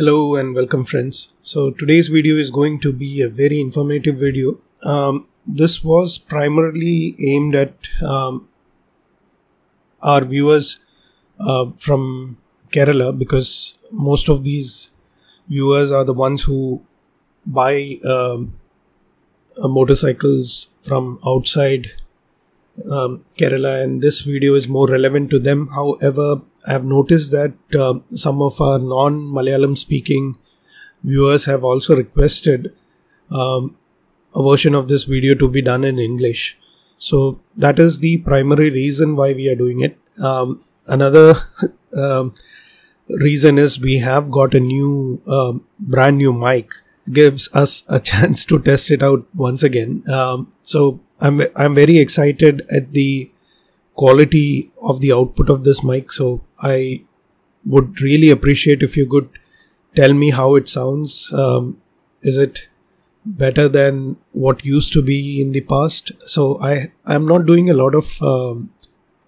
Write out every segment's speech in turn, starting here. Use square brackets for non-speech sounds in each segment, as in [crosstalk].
Hello and welcome friends. So today's video is going to be a very informative video. Um, this was primarily aimed at um, our viewers uh, from Kerala because most of these viewers are the ones who buy um, uh, motorcycles from outside um, Kerala and this video is more relevant to them. However, I have noticed that uh, some of our non Malayalam speaking viewers have also requested um, a version of this video to be done in English. So that is the primary reason why we are doing it. Um, another [laughs] um, reason is we have got a new, uh, brand new mic gives us a [laughs] chance to test it out once again. Um, so I'm I'm very excited at the quality of the output of this mic. So I would really appreciate if you could tell me how it sounds. Um, is it better than what used to be in the past? So I I'm not doing a lot of um,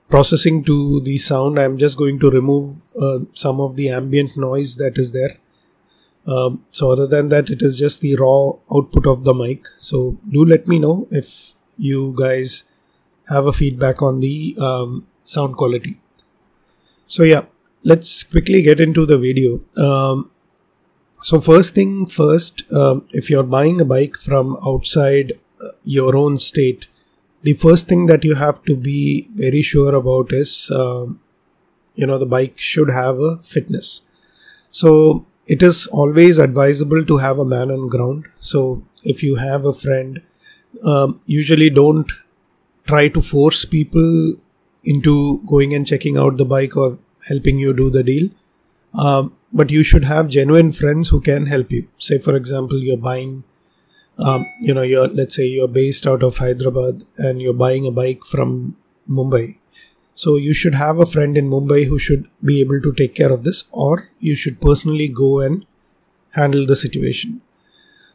processing to the sound. I'm just going to remove uh, some of the ambient noise that is there. Um, so other than that, it is just the raw output of the mic. So do let me know if you guys have a feedback on the um, sound quality. So yeah, let's quickly get into the video. Um, so first thing first, um, if you're buying a bike from outside uh, your own state, the first thing that you have to be very sure about is, um, you know, the bike should have a fitness. So it is always advisable to have a man on ground. So if you have a friend, um, usually don't try to force people into going and checking out the bike or helping you do the deal. Um, but you should have genuine friends who can help you. Say, for example, you're buying, um, you know, you're let's say you're based out of Hyderabad and you're buying a bike from Mumbai. So you should have a friend in Mumbai who should be able to take care of this, or you should personally go and handle the situation.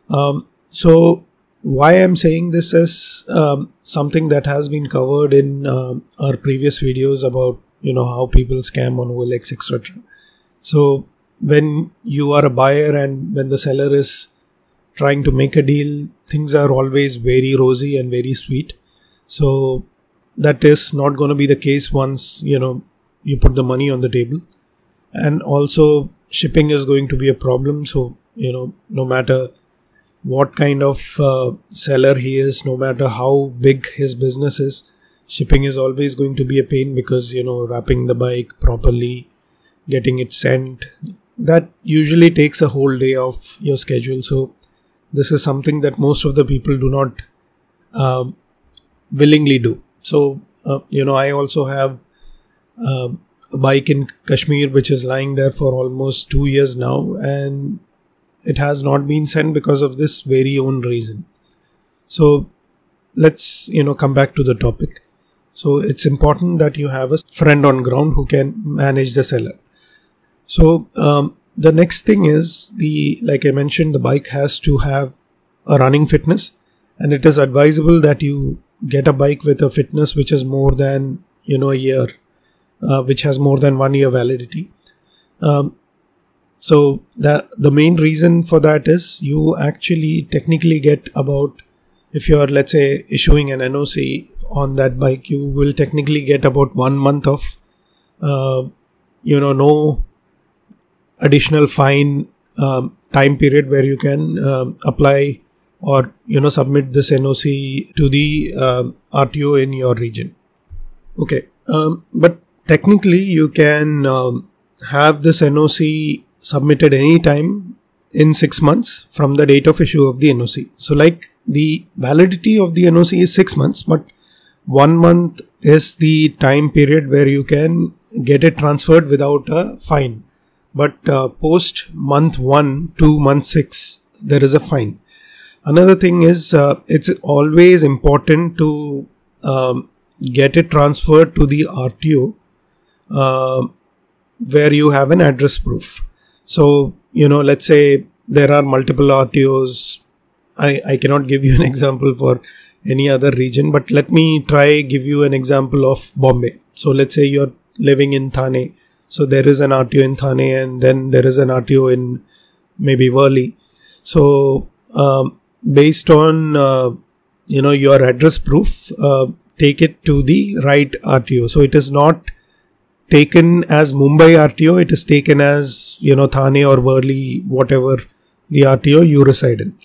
Um, so why I'm saying this is um, something that has been covered in um, our previous videos about you know how people scam on OLX etc. So when you are a buyer and when the seller is trying to make a deal, things are always very rosy and very sweet. So that is not going to be the case once you know you put the money on the table, and also shipping is going to be a problem. So you know no matter what kind of uh, seller he is, no matter how big his business is. Shipping is always going to be a pain because, you know, wrapping the bike properly, getting it sent, that usually takes a whole day of your schedule. So, this is something that most of the people do not uh, willingly do. So, uh, you know, I also have uh, a bike in Kashmir which is lying there for almost two years now, and it has not been sent because of this very own reason so let's you know come back to the topic so it's important that you have a friend on ground who can manage the seller. So um, the next thing is the like i mentioned the bike has to have a running fitness. And it is advisable that you get a bike with a fitness which is more than you know a year uh, which has more than one year validity. Um, so the the main reason for that is you actually technically get about if you are let's say issuing an NOC on that bike, you will technically get about one month of uh, you know no additional fine um, time period where you can um, apply or you know submit this NOC to the um, RTO in your region. Okay, um, but technically you can um, have this NOC submitted anytime in six months from the date of issue of the NOC. So, like the validity of the NOC is six months, but one month is the time period where you can get it transferred without a fine. But uh, post month one to month six, there is a fine. Another thing is uh, it's always important to um, get it transferred to the RTO uh, where you have an address proof. So, you know, let's say there are multiple RTOs. I, I cannot give you an [laughs] example for any other region, but let me try give you an example of Bombay. So let's say you're living in Thane. So there is an RTO in Thane and then there is an RTO in maybe Worli. So um, based on uh, you know your address proof, uh, take it to the right RTO. So it is not taken as Mumbai RTO. It is taken as you know Thane or Worli, whatever the RTO you reside in.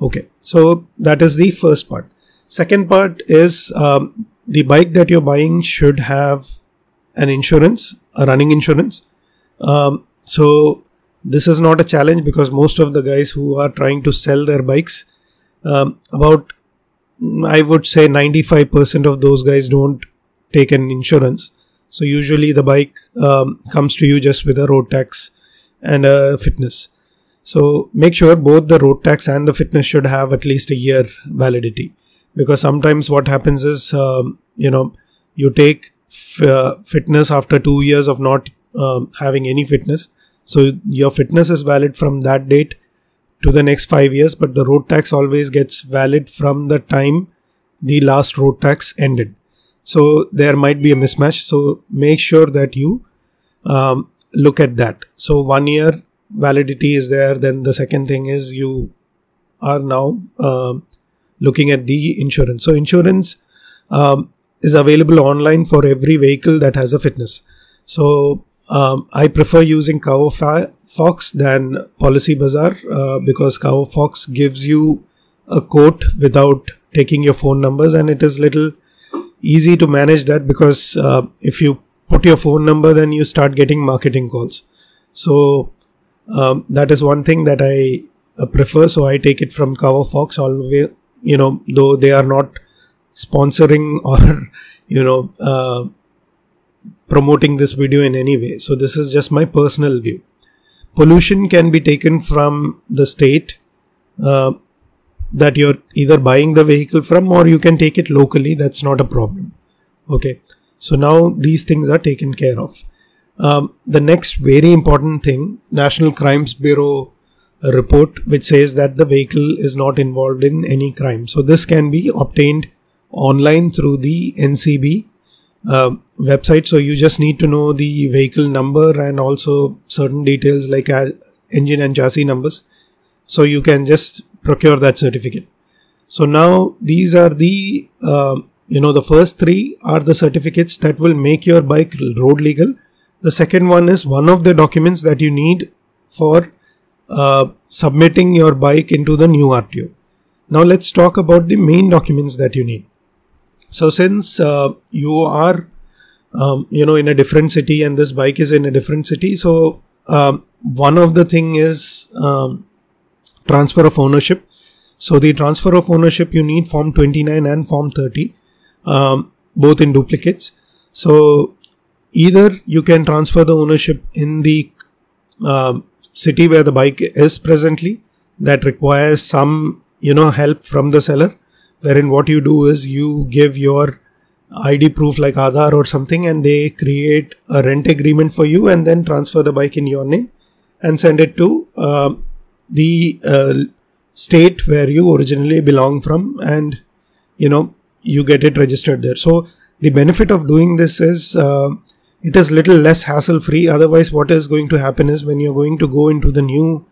Okay, so that is the first part. Second part is um, the bike that you're buying should have an insurance, a running insurance. Um, so this is not a challenge because most of the guys who are trying to sell their bikes, um, about I would say 95% of those guys don't take an insurance. So usually the bike um, comes to you just with a road tax and a fitness. So make sure both the road tax and the fitness should have at least a year validity because sometimes what happens is um, you know you take f- uh, fitness after two years of not um, having any fitness so your fitness is valid from that date to the next five years, but the road tax always gets valid from the time the last road tax ended. So there might be a mismatch. So make sure that you um, look at that. So one year validity is there. Then the second thing is you are now um, looking at the insurance. So insurance um, is available online for every vehicle that has a fitness. So um, I prefer using Cover Fox than Policy Bazaar uh, because Fox gives you a quote without taking your phone numbers, and it is little easy to manage that because uh, if you put your phone number, then you start getting marketing calls. So um, that is one thing that I uh, prefer. So I take it from Cover Fox all always. You know, though they are not sponsoring [laughs] or you know uh, promoting this video in any way. So this is just my personal view. Pollution can be taken from the state uh, that you're either buying the vehicle from or you can take it locally. That's not a problem. Okay. So now these things are taken care of. Um, the next very important thing, National Crimes Bureau report, which says that the vehicle is not involved in any crime. So this can be obtained online through the NCB uh, website. So you just need to know the vehicle number and also certain details like engine and chassis numbers. So you can just procure that certificate. So now these are the uh, you know the first three are the certificates that will make your bike road legal. The second one is one of the documents that you need for uh, submitting your bike into the new RTO. Now let's talk about the main documents that you need. So since uh, you are, um, you know, in a different city and this bike is in a different city, so um, one of the thing is um, transfer of ownership. So the transfer of ownership you need form 29 and form 30, um, both in duplicates. So either you can transfer the ownership in the um, city where the bike is presently that requires some you know help from the seller wherein what you do is you give your ID proof like Aadhaar or something and they create a rent agreement for you and then transfer the bike in your name and send it to uh, the uh, state where you originally belong from and you know you get it registered there. So the benefit of doing this is uh, it is little less hassle free otherwise what is going to happen is when you're going to go into the new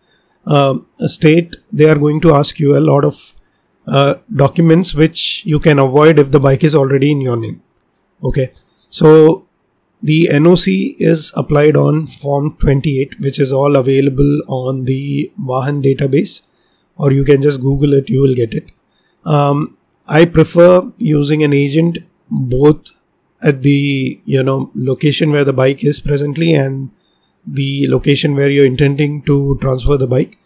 uh, state they are going to ask you a lot of uh, documents which you can avoid if the bike is already in your name. Okay, so the NOC is applied on Form 28, which is all available on the Vahan database, or you can just Google it, you will get it. Um, I prefer using an agent both at the you know location where the bike is presently and the location where you're intending to transfer the bike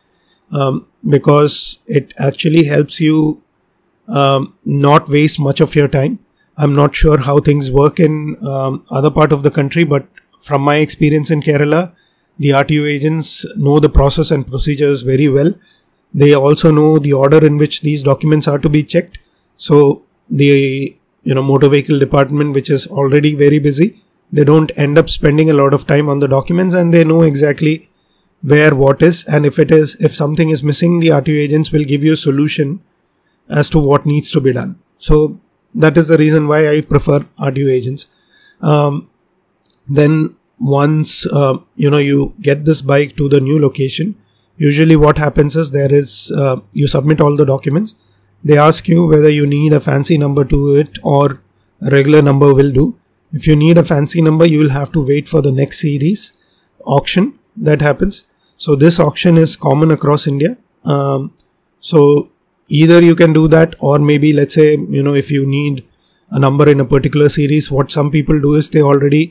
um, because it actually helps you um, not waste much of your time. I'm not sure how things work in um, other part of the country, but from my experience in Kerala, the RTO agents know the process and procedures very well. They also know the order in which these documents are to be checked. So the you know motor vehicle department, which is already very busy, they don't end up spending a lot of time on the documents, and they know exactly where what is and if it is if something is missing the RTO agents will give you a solution as to what needs to be done so that is the reason why I prefer RTO agents. Um, then once uh, you know you get this bike to the new location usually what happens is there is uh, you submit all the documents. They ask you whether you need a fancy number to it or a regular number will do. If you need a fancy number you will have to wait for the next series auction that happens. So this auction is common across india. Um, so either you can do that or maybe let's say you know if you need a number in a particular series what some people do is they already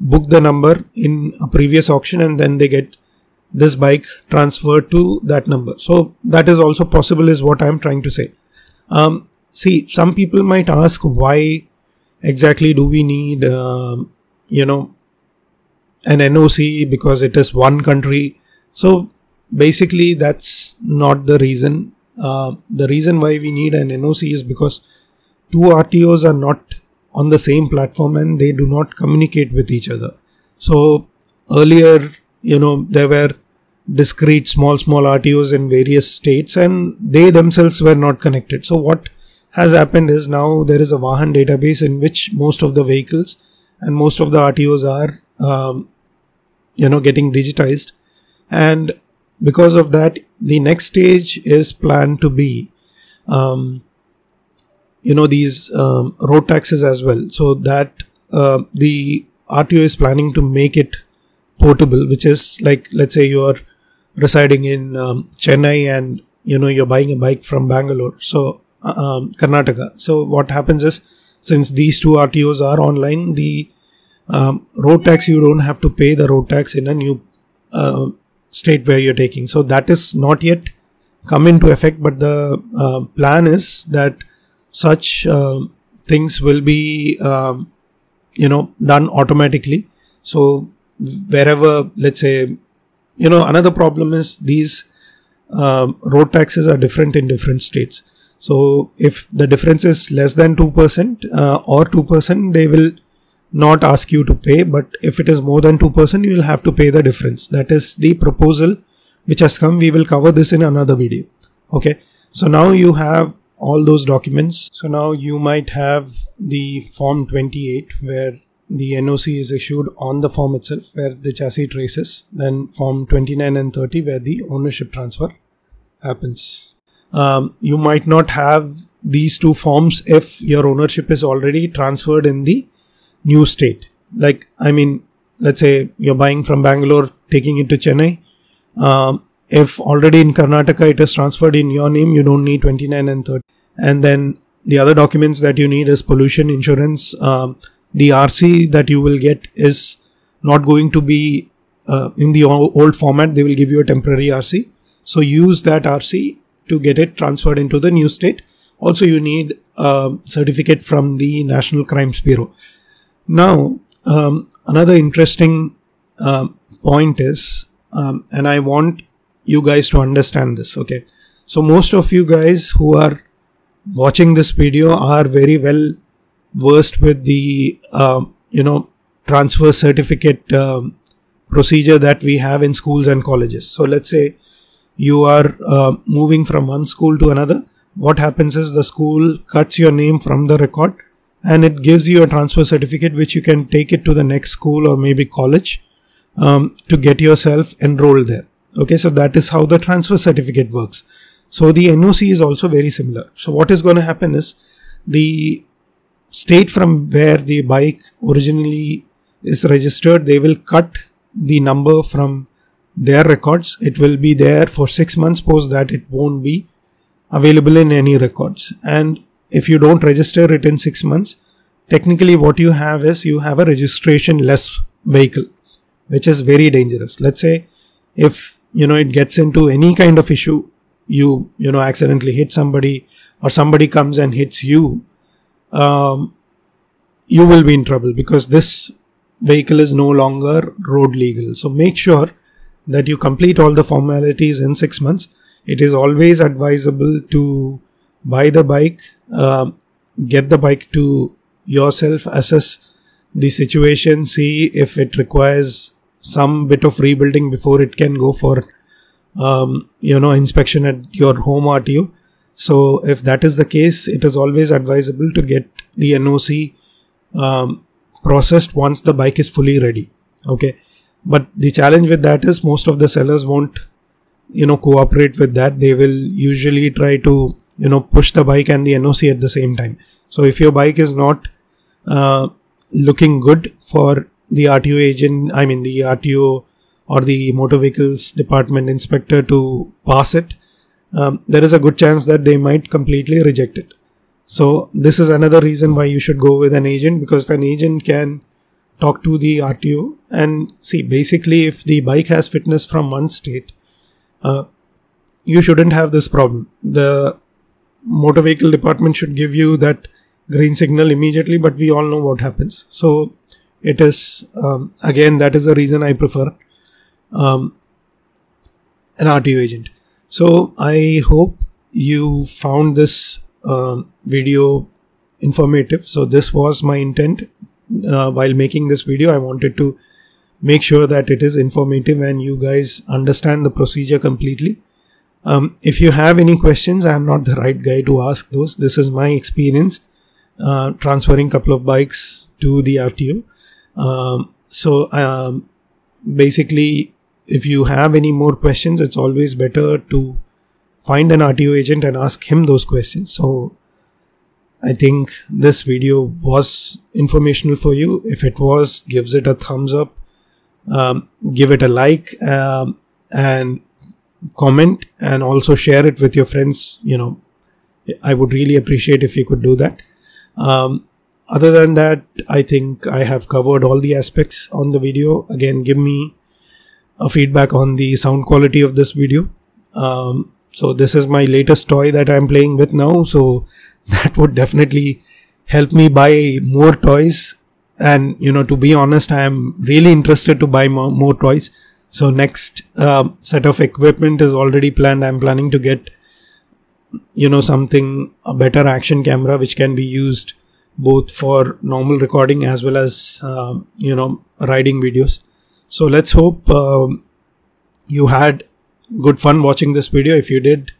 book the number in a previous auction and then they get this bike transferred to that number. So that is also possible is what i'm trying to say. Um, see some people might ask why exactly do we need um, you know an noc because it is one country? So basically that's not the reason uh, the reason why we need an noc is because two rtos are not on the same platform and they do not communicate with each other. So earlier, you know, there were discrete small, small RTOs in various states and they themselves were not connected. So what has happened is now there is a Vahan database in which most of the vehicles and most of the RTOs are, um, you know, getting digitized. And because of that, the next stage is planned to be um, you know these um, road taxes as well. So that uh, the RTO is planning to make it portable which is like let's say you are residing in um, Chennai and you know you're buying a bike from Bangalore. So uh, um, Karnataka. So what happens is since these two RTOs are online the um, road tax you don't have to pay the road tax in a new uh, state where you're taking. So that is not yet come into effect but the uh, plan is that such uh, things will be um, you know done automatically. So wherever let's say you know another problem is these um, road taxes are different in different states. So if the difference is less than 2% uh, or 2% they will not ask you to pay but if it is more than 2% you will have to pay the difference that is the proposal which has come we will cover this in another video okay so now you have all those documents. So now you might have the form 28 where the NOC is issued on the form itself where the chassis traces, then form 29 and 30 where the ownership transfer happens. Um, you might not have these two forms if your ownership is already transferred in the new state. Like, I mean, let's say you're buying from Bangalore, taking it to Chennai. Um, if already in Karnataka it is transferred in your name, you don't need 29 and 30. And then the other documents that you need is pollution insurance. Um, the RC that you will get is not going to be uh, in the old format. They will give you a temporary RC. So use that RC to get it transferred into the new state. Also, you need a certificate from the National Crimes Bureau. Now, um, another interesting uh, point is, um, and I want you guys to understand this okay? So most of you guys who are watching this video are very well versed with the um, you know transfer certificate um, procedure that we have in schools and colleges. So let's say you are uh, moving from one school to another. What happens is the school cuts your name from the record and it gives you a transfer certificate which you can take it to the next school or maybe college um, to get yourself enrolled there Okay, so that is how the transfer certificate works. So the NOC is also very similar. So what is going to happen is the state from where the bike originally is registered, they will cut the number from their records. It will be there for six months post that it won't be available in any records. And if you don't register it in six months, technically what you have is you have a registration less vehicle, which is very dangerous. Let's say if you know it gets into any kind of issue you you know accidentally hit somebody or somebody comes and hits you um, you will be in trouble because this vehicle is no longer road legal so make sure that you complete all the formalities in six months it is always advisable to buy the bike uh, get the bike to yourself assess the situation see if it requires some bit of rebuilding before it can go for um, you know inspection at your home RTO. So if that is the case, it is always advisable to get the NOC um, processed once the bike is fully ready. Okay, but the challenge with that is most of the sellers won't you know cooperate with that they will usually try to you know push the bike and the noc at the same time so if your bike is not uh, looking good for the rto agent i mean the rto or the motor vehicles department inspector to pass it um, there is a good chance that they might completely reject it so this is another reason why you should go with an agent because an agent can talk to the RTO and see basically if the bike has fitness from one state, uh, you shouldn't have this problem. The motor vehicle department should give you that green signal immediately, but we all know what happens. So it is um, again that is the reason I prefer um, an RTO agent. So I hope you found this uh, video informative. So this was my intent uh, while making this video. I wanted to make sure that it is informative and you guys understand the procedure completely. Um, if you have any questions, I'm not the right guy to ask those. This is my experience uh, transferring couple of bikes to the RTO. Um, so um, basically, if you have any more questions, it's always better to find an RTO agent and ask him those questions. So I think this video was informational for you. If it was, gives it a thumbs up, um, give it a like, um, and comment, and also share it with your friends. You know, I would really appreciate if you could do that. Um, other than that, I think I have covered all the aspects on the video. Again, give me a feedback on the sound quality of this video. Um, so this is my latest toy that I'm playing with now. So [laughs] that would definitely help me buy more toys. And you know, to be honest, I am really interested to buy more, more toys. So next uh, set of equipment is already planned. I'm planning to get you know something a better action camera which can be used both for normal recording as well as uh, you know riding videos so let's hope um, you had good fun watching this video. If you did,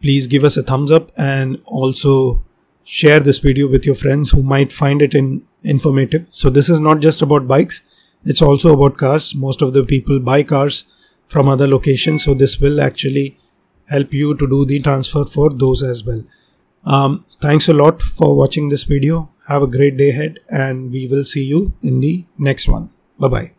please give us a thumbs up and also share this video with your friends who might find it in informative. So this is not just about bikes. It's also about cars. Most of the people buy cars from other locations. So this will actually help you to do the transfer for those as well. Um, thanks a lot for watching this video. Have a great day ahead and we will see you in the next one. Bye bye.